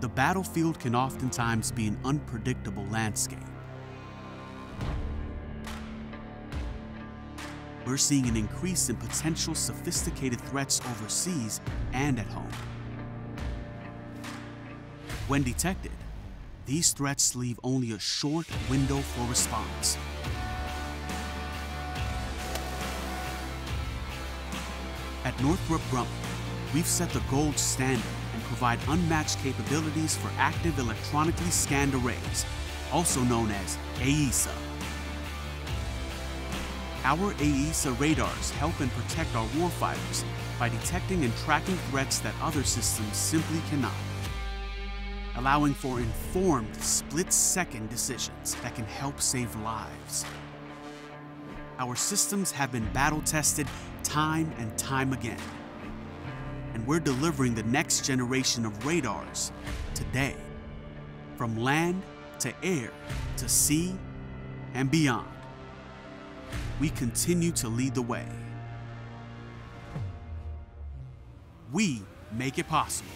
the battlefield can oftentimes be an unpredictable landscape. We're seeing an increase in potential sophisticated threats overseas and at home. When detected, these threats leave only a short window for response. At Northrop Grumman, we've set the gold standard and provide unmatched capabilities for active electronically scanned arrays, also known as AESA. Our AESA radars help and protect our warfighters by detecting and tracking threats that other systems simply cannot, allowing for informed split-second decisions that can help save lives. Our systems have been battle-tested time and time again, and we're delivering the next generation of radars today, from land to air to sea and beyond we continue to lead the way. We make it possible.